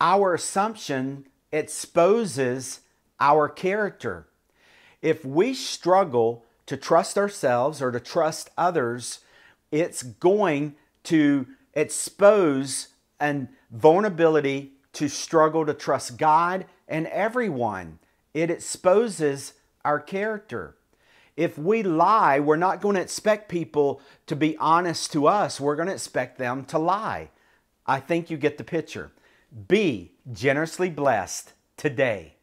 our assumption exposes our character. If we struggle to trust ourselves or to trust others, it's going to expose an vulnerability to struggle to trust God and everyone. It exposes our character. If we lie, we're not going to expect people to be honest to us. We're going to expect them to lie. I think you get the picture. Be generously blessed today.